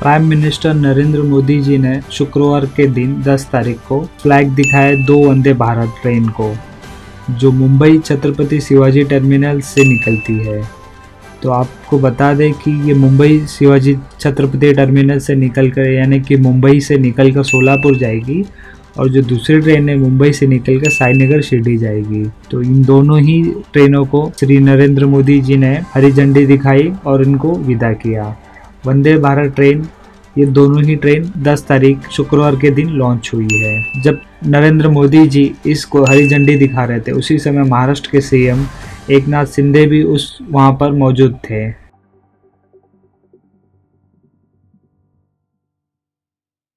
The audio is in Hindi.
प्राइम मिनिस्टर नरेंद्र मोदी जी ने शुक्रवार के दिन 10 तारीख को फ्लैग दिखाए दो वंदे भारत ट्रेन को, जो मुंबई छत्रपति शिवाजी टर्मिनल से निकलती है। तो आपको बता दें कि ये मुंबई शिवाजी छत्रपति टर्मिनल से निकल कर यानी कि मुंबई से निकल कर सोलापुर जाएगी, और जो दूसरी ट्रेन है मुंबई से निकल कर साईनगर शिरडी जाएगी। तो इन दोनों ही ट्रेनों को श्री नरेंद्र मोदी जी ने हरी झंडी दिखाई और इनको विदा किया। वंदे भारत ट्रेन, ये दोनों ही ट्रेन 10 तारीख शुक्रवार के दिन लॉन्च हुई है। जब नरेंद्र मोदी जी इसको हरी झंडी दिखा रहे थे, उसी समय महाराष्ट्र के सीएम एक नाथ शिंदे भी उस, वहाँ पर मौजूद थे।